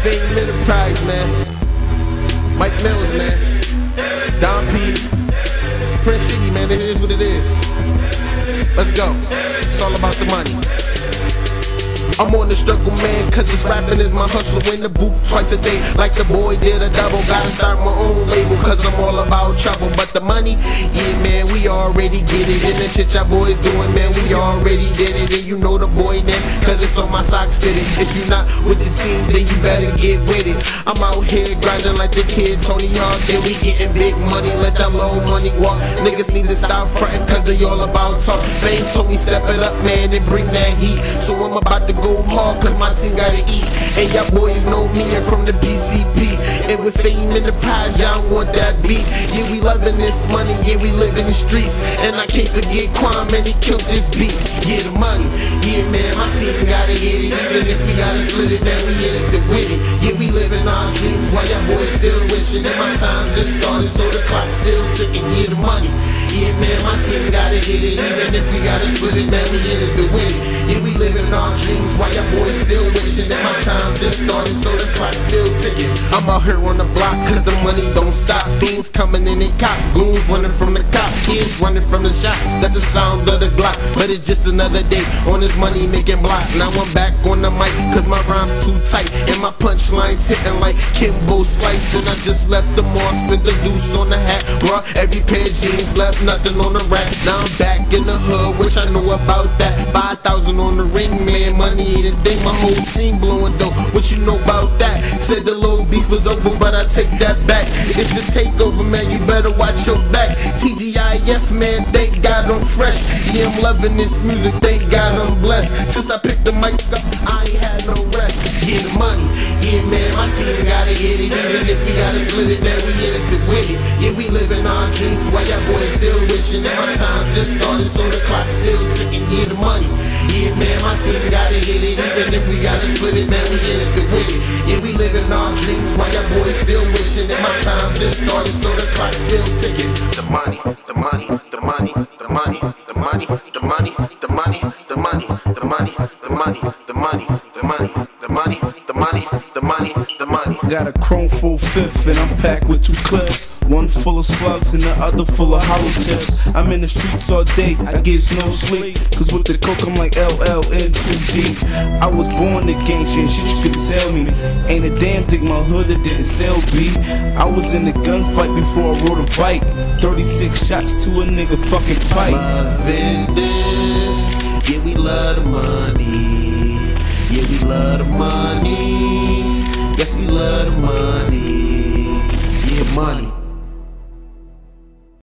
Satan Enterprise, man. Mike Mills, man. Don P. Prince City, man. It is what it is. Let's go. It's all about the money. I'm on the struggle, man, cause this rapping is my hustle in the booth twice a day. Like the boy did a double, gotta start my own label, cause I'm all about trouble. But the money, yeah, man, we already get it. And the shit y'all boys doing, man, we already did it. And you know the boy name, cause it's on my socks fitted. If you're not with the team, then you better get with it. I'm out here grinding like the kid Tony Hawk, then we getting big money, let that low money walk. Niggas need to stop fronting, cause they all about talk. Fame told me step it up, man, and bring that heat. So I'm about to go hard cause my team gotta eat. And y'all boys know me and from the PCP. And with fame and the prize, y'all want that beat. Yeah, we loving this money, yeah, we live in the streets. And I can't forget Kwame, man, he killed this beat. Yeah, the money, yeah, man, my team gotta get it. Even if we gotta split it, then we in it to win it. Yeah, we living our dreams while y'all boys still wishing. And my time just started, so the clock still ticking. Yeah, the money. Yeah, man, my team gotta hit it. Even if we gotta split it, then we in it to win. Yeah, we living our dreams while y'all boys still wishing that my time just started, so the clock still ticking. I'm out here on the block, cause the money don't stop. Things coming in and cop, goons running from the cop, kids running from the shots. That's the sound of the Glock, but it's just another day on this money making block. Now I'm back on the mic, cause my rhyme's too tight, and my punchlines hitting like Kimbo Slice. And I just left the mall, spent the deuce on the hat, bro. Every pair of jeans left nothing on the rack. Now I'm back in the hood, wish I knew about that. 5,000 on the ring, man, money ain't a thing. My whole team blowing dope, what you know about that? Said the little beef was over, but I take that back. It's the takeover, man, you better watch your back. TGIF, man, thank God I'm fresh. Yeah, I'm loving this music, thank God I'm blessed. Since I picked the mic up, I ain't had no rest. Yeah, the money, yeah, man, my team gotta get it. Even if we gotta split it, then we in it to win it. Yeah, we living our dreams while y'all boys still wishing that my time just started, so the clock still ticking. Yeah, the money, yeah, man, my team gotta hit it. Even if we gotta split it, man, we in it to win it. Yeah, we living our dreams while y'all boys still wishing that my time just started, so the clock still ticking. The money, the money, the money, the money, the money, the money, the money, the money, the money, the money, the money, the money, the money, the money, the money, the money. Got a chrome full fifth and I'm packed with two clips. One full of slugs and the other full of hollow tips. I'm in the streets all day, I get no sleep. Cause with the coke I'm like LL in too deep. I was born to gang shit, shit you could tell me. Ain't a damn thing my hood that didn't sell B. I was in the gunfight before I rode a bike. 36 shots to a nigga fucking pipe. Loving this, yeah, we love the money. Yeah, we love the money.